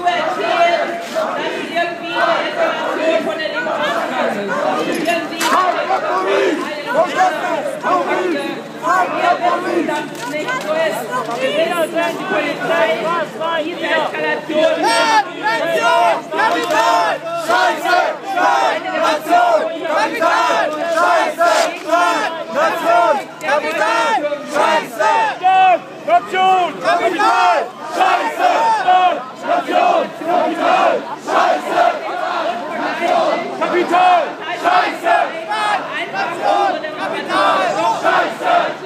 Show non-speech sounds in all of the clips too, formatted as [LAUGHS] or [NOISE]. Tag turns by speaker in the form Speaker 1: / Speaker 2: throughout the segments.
Speaker 1: zu erzählen, dass irgendwie eine Eskalation von der ausgegangen ist. Sie, wir es. Wir wissen, dass die Polizei diese Eskalation
Speaker 2: Nation! Kapital! Scheiße! Staat! Nation! Kapital! Scheiße! Staat! Nation! Kapital! Scheiße!
Speaker 3: Staat! Nation!
Speaker 2: Kapital! Scheiße!
Speaker 3: Staat! Nation! Kapital! Scheiße! Kapital! Scheiße!
Speaker 1: einfach unsere Demokratie Scheiße!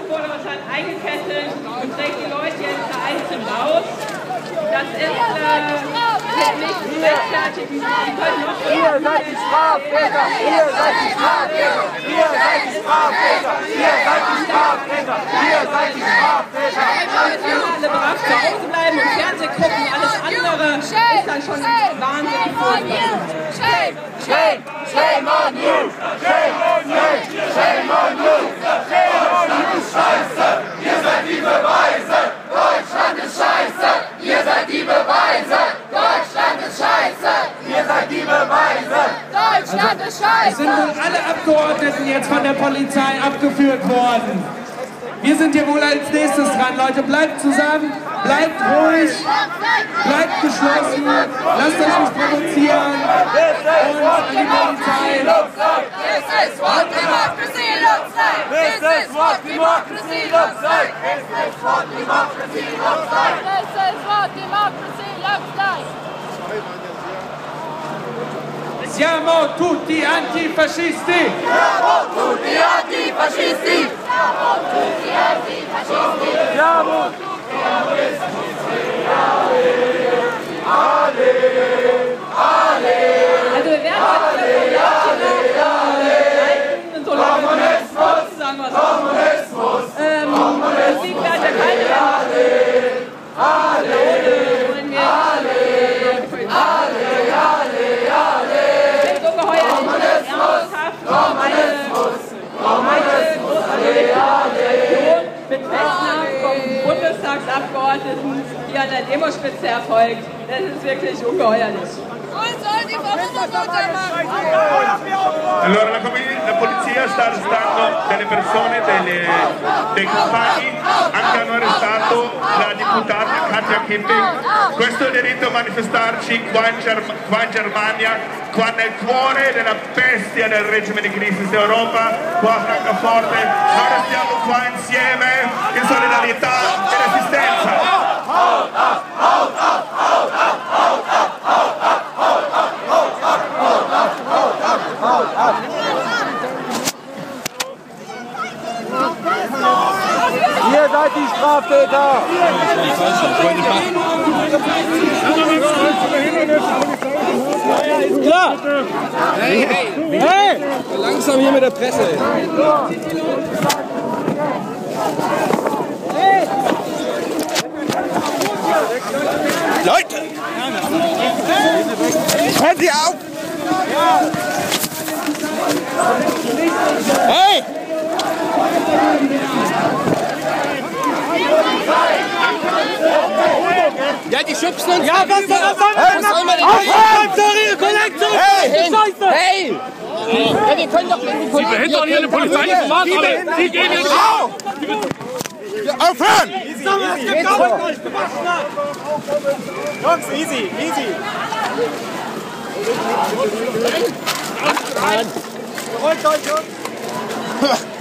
Speaker 1: hat eingekesselt und trägt die Leute jetzt da einzeln raus. Das ist äh, nicht zu rechtfertigen. Die können noch
Speaker 2: Ihr seid die Straftäter! Ihr seid die Straftäter! Ihr seid die Straftäter! Ihr seid die Straftäter! Ihr seid die Straftäter!
Speaker 1: alle brav zu Hause bleiben und Fernsehen gucken, alles andere ist dann schon wahnsinnig furchtbar.
Speaker 2: Shame! Shame! Shame on you! Shame on you! Shame on you! Deutschland ist scheiße! Ihr seid die Beweise! Deutschland ist scheiße! Ihr seid die Beweise! Deutschland ist scheiße! Ihr seid die Beweise! Deutschland ist
Speaker 4: Es sind wohl alle Abgeordneten jetzt von der Polizei abgeführt worden. Wir sind hier wohl als nächstes dran. Leute, bleibt zusammen, bleibt ruhig, bleibt geschlossen, lasst euch nicht provozieren. Und an die Polizei.
Speaker 2: This is what democracy looks like! This is what democracy looks like! This is what democracy looks like!
Speaker 5: This is what democracy
Speaker 4: Siamo tutti antifascisti!
Speaker 2: Siamo tutti antifascisti!
Speaker 4: Siamo
Speaker 1: tutti antifascisti! Siamo tutti antifascisti! Bundestagsabgeordneten, die an der Demospitze erfolgt. Das ist wirklich ungeheuerlich.
Speaker 3: Allora la, la polizia sta arrestando delle persone, delle- dei compagni, anche hanno arrestato la deputata Katja Kipping. Questo è il diritto a manifestarci qua in, Germ- qua in Germania, qua nel cuore della bestia del regime di crisi d'Europa, qua a Francoforte. Noi restiamo qua insieme
Speaker 4: Ihr seid die Straftäter. Klar. Hey, hey. Langsam hier mit der Presse.
Speaker 2: Leute! Hören Sie auf!
Speaker 4: Hey!
Speaker 6: Ja, die schubsen uns
Speaker 4: Ja, was soll das sein?
Speaker 6: Was soll man denn
Speaker 4: Aufhören! Sorry, zurück!
Speaker 6: Hey!
Speaker 4: Scheiße!
Speaker 6: Hey! Ja, wir können doch in die Polizei.
Speaker 3: behindern hier eine polizeiliche Maßnahme. Sie gehen jetzt
Speaker 2: Aufhören!
Speaker 4: Jungs, easy, easy. Beruhigt euch, Jungs. [LAUGHS]